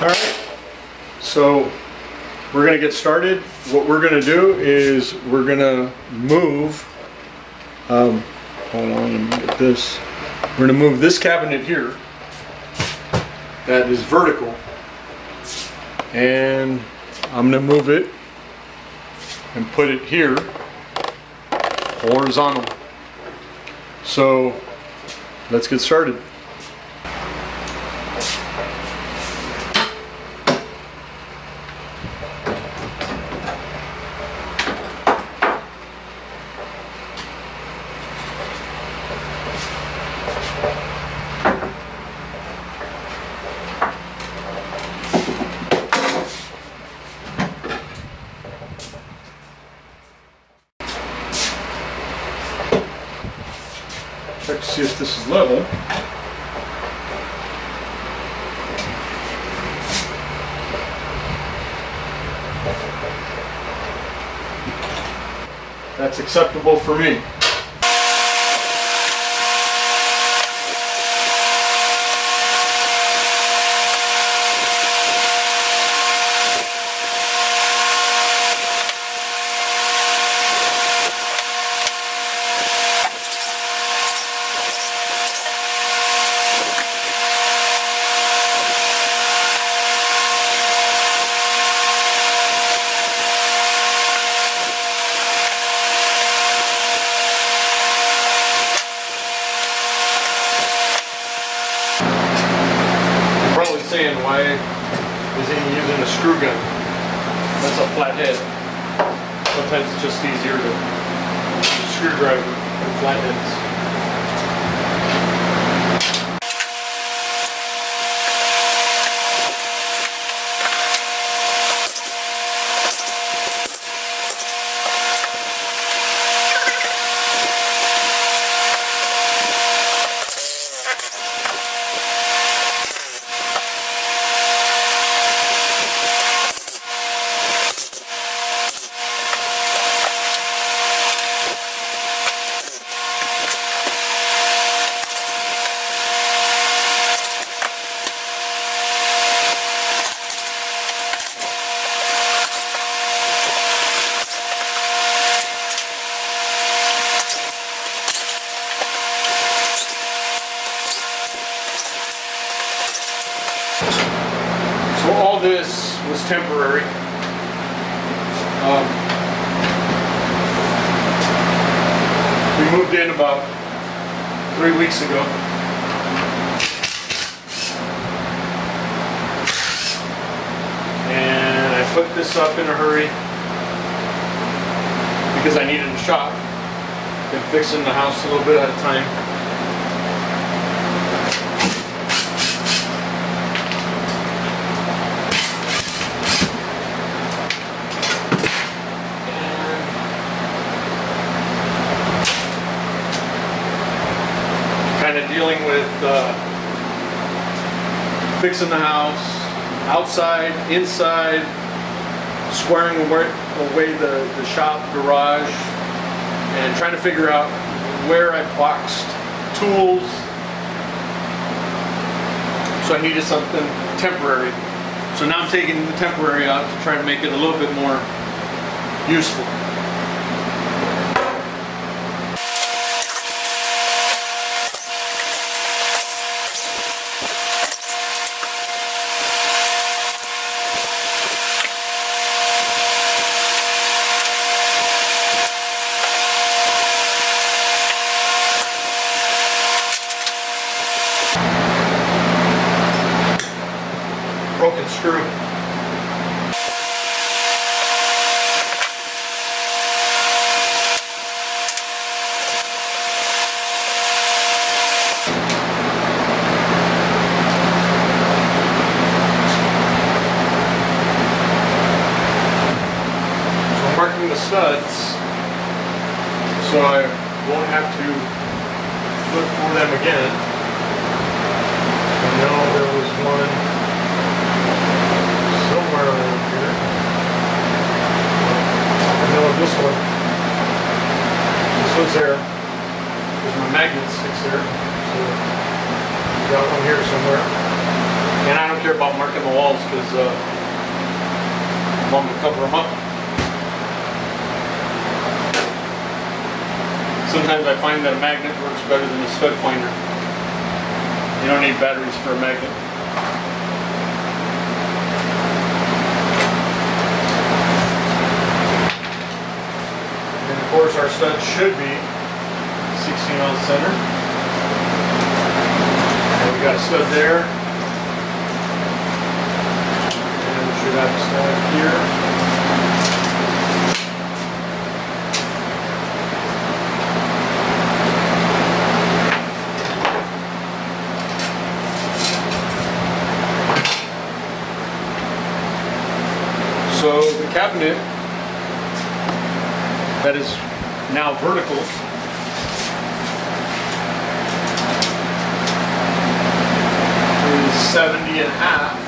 All right, so we're gonna get started. What we're gonna do is we're gonna move, um, hold on, let me get this. We're gonna move this cabinet here that is vertical. And I'm gonna move it and put it here horizontal. So let's get started. See if this is level. That's acceptable for me. Saying, why is he using a screw gun? That's a flat head. Sometimes it's just easier to than flatheads. So all this was temporary. Um, we moved in about three weeks ago. And I put this up in a hurry because I needed a shop. Been fixing the house a little bit at a time. kind of dealing with uh, fixing the house, outside, inside, squaring away, away the, the shop, garage, and trying to figure out where I boxed tools. So I needed something temporary. So now I'm taking the temporary out to try to make it a little bit more useful. broken screw. So I'm marking the studs so I won't have to look for them again. I know there was one somewhere around here. I know this one. This one's there. There's my magnet sticks there. So got one here somewhere. And I don't care about marking the walls because uh, I want to cover them up. Sometimes I find that a magnet works better than a stud finder. You don't need batteries for a magnet. And of course our stud should be 16 on center. And we got a stud there. And we should have a stud here. So the cabinet that is now vertical is 70 and a half.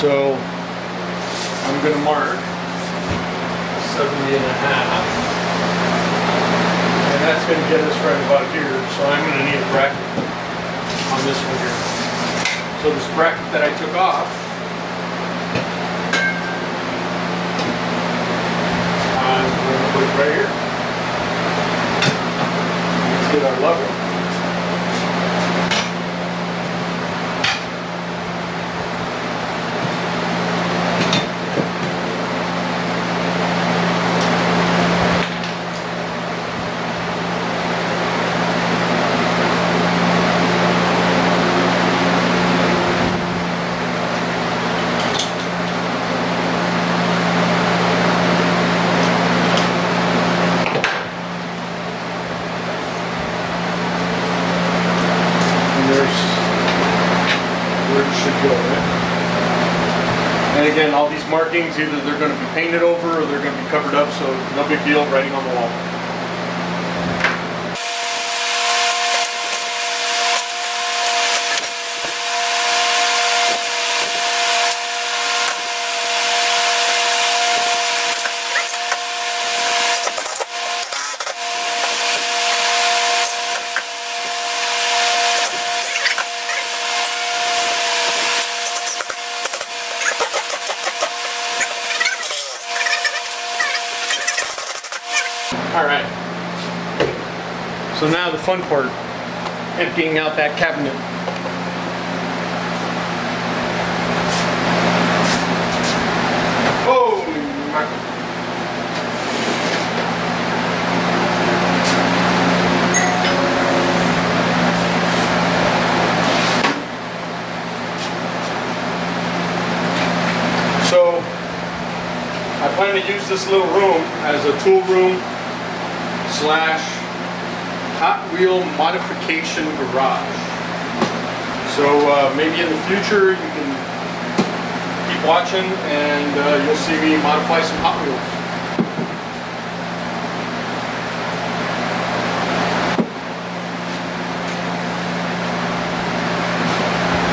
So I'm going to mark 70 and a half. And that's going to get us right about here. So I'm going to need a bracket on this one here. So this bracket that I took off, I'm going to put it right here. Let's get our lever. And there's where it should go. Right? And again, all these markings, either they're going to be painted over or they're going to be covered up, so no big deal writing on the wall. All right. So now the fun part, emptying out that cabinet. So I plan to use this little room as a tool room slash Hot Wheel modification garage. So uh, maybe in the future you can keep watching and uh, you'll see me modify some Hot Wheels.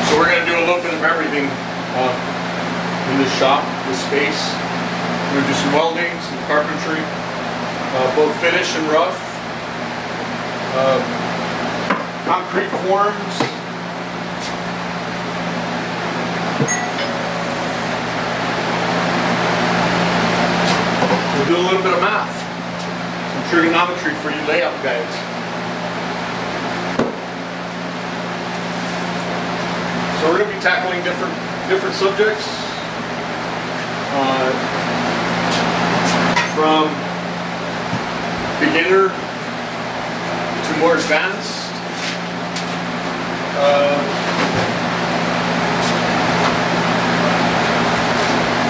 So we're going to do a little bit of everything uh, in this shop, this space. We're going to do some welding, some carpentry, uh, both finish and rough, uh, concrete forms, we'll do a little bit of math, some trigonometry for you layout guys. So we're going to be tackling different different subjects. Uh, from beginner to more advanced. Uh,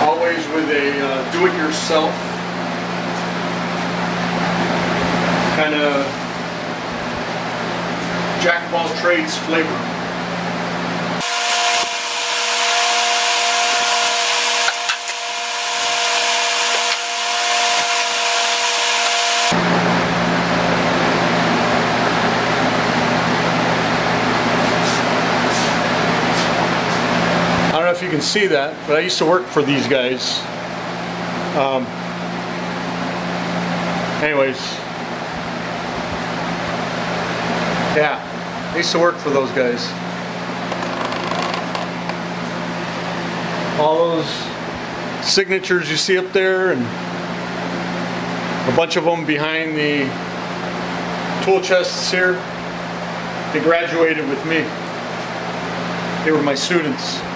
always with a uh, do-it-yourself kind of jack of all trades flavor. Can see that, but I used to work for these guys. Um, anyways, yeah. I used to work for those guys. All those signatures you see up there and a bunch of them behind the tool chests here. They graduated with me. They were my students.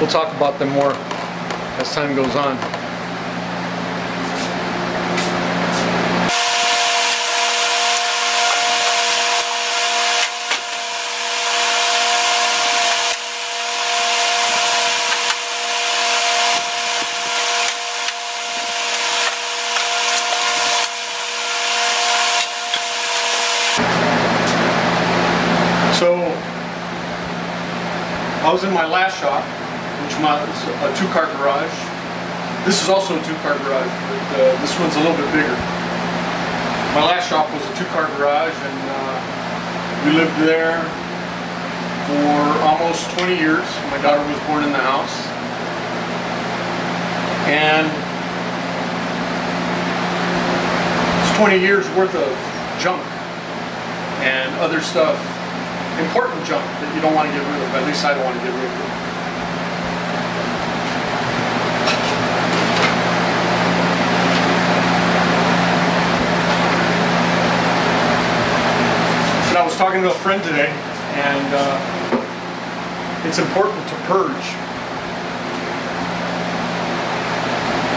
We'll talk about them more as time goes on. So, I was in my last shop, a two-car garage. This is also a two-car garage, but uh, this one's a little bit bigger. My last shop was a two-car garage, and uh, we lived there for almost 20 years. My daughter was born in the house. And it's 20 years worth of junk and other stuff important junk that you don't want to get rid of. At least I don't want to get rid of it. But I was talking to a friend today, and uh, it's important to purge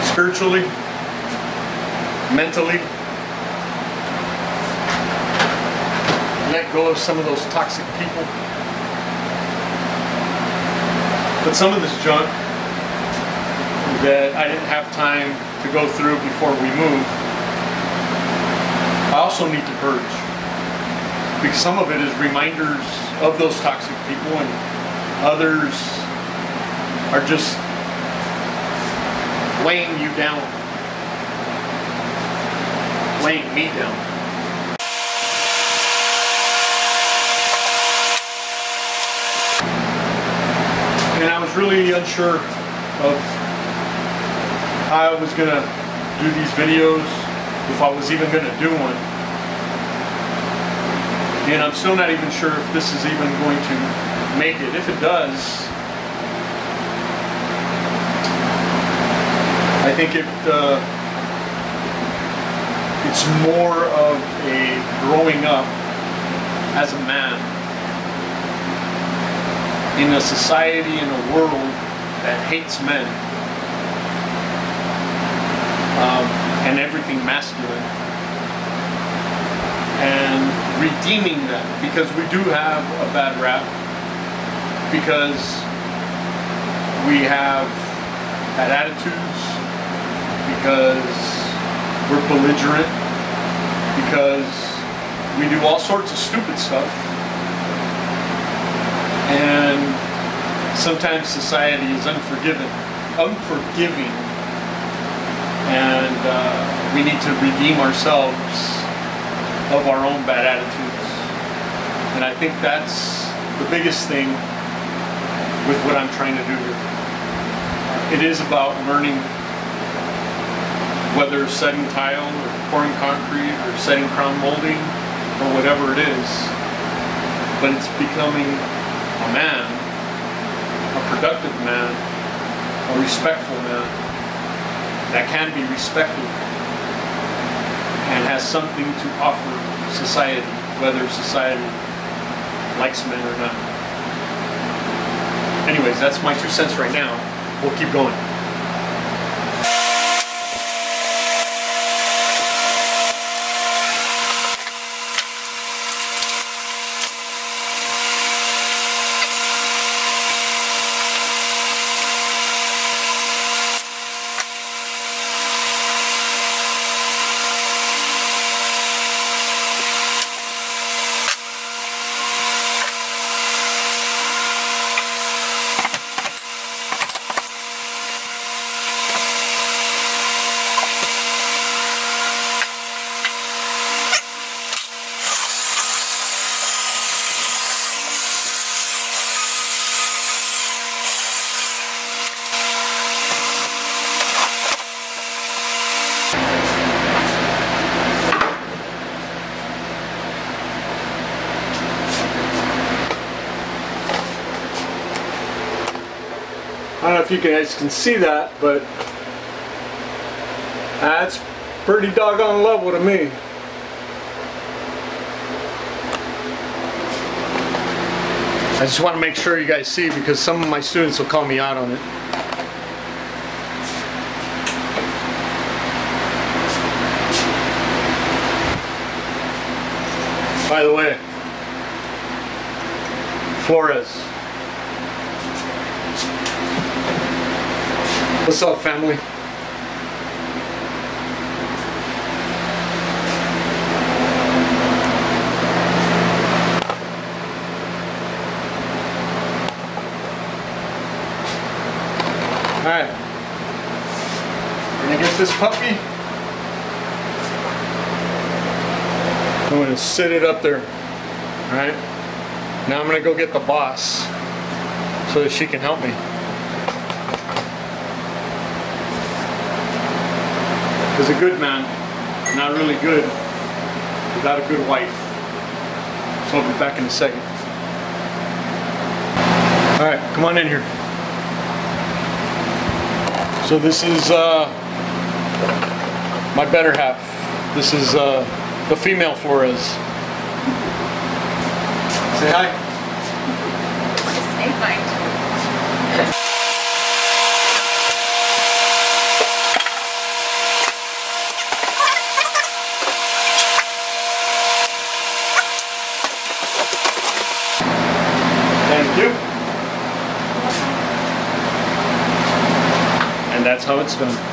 spiritually, mentally, let go of some of those toxic people. But some of this junk that I didn't have time to go through before we moved, I also need to purge. Because some of it is reminders of those toxic people and others are just weighing you down. Weighing me down. and I was really unsure of how I was gonna do these videos, if I was even gonna do one. And I'm still not even sure if this is even going to make it. If it does, I think it uh, it's more of a growing up as a man in a society, in a world that hates men um, and everything masculine, and redeeming that because we do have a bad rap, because we have bad attitudes, because we're belligerent, because we do all sorts of stupid stuff. And sometimes society is unforgiving, unforgiving, and uh, we need to redeem ourselves of our own bad attitudes. And I think that's the biggest thing with what I'm trying to do here. It is about learning whether setting tile or pouring concrete or setting crown molding or whatever it is, but it's becoming a man, a productive man, a respectful man that can be respected and has something to offer society, whether society likes men or not. Anyways, that's my two cents right now. We'll keep going. I don't know if you guys can see that, but that's pretty doggone level to me. I just want to make sure you guys see because some of my students will call me out on it. By the way, Flores. What's up, family? Alright. Gonna get this puppy. I'm gonna sit it up there. Alright. Now I'm gonna go get the boss so that she can help me. Because a good man, not really good without a good wife. So I'll be back in a second. Alright, come on in here. So this is uh, my better half. This is uh, the female Flores. Say hi. Snake bite. Thank you. And that's how it's done.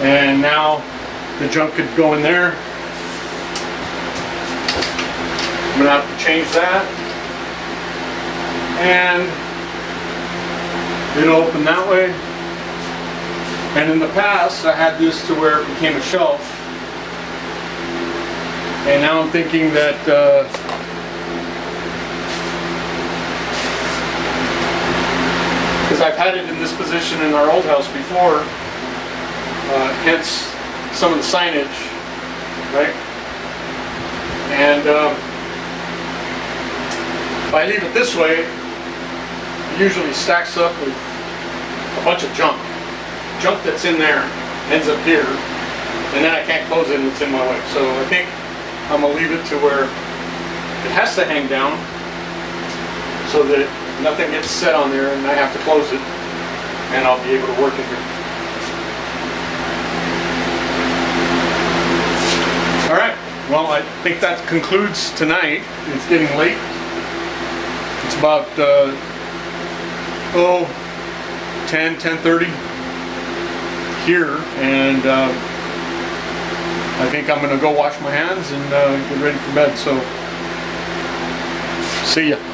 And now the junk could go in there. I'm gonna have to change that. And it'll open that way. And in the past, I had this to where it became a shelf. And now I'm thinking that uh, because I've had it in this position in our old house before, uh, hence some of the signage, right? And um, if I leave it this way, it usually stacks up with a bunch of junk. Junk that's in there ends up here, and then I can't close it and it's in my way. So I think I'm gonna leave it to where it has to hang down so that nothing gets set on there and I have to close it and I'll be able to work in here. All right, well, I think that concludes tonight. It's getting late. It's about, uh, oh, 10, 10.30 here and uh, I think I'm gonna go wash my hands and uh, get ready for bed, so see ya.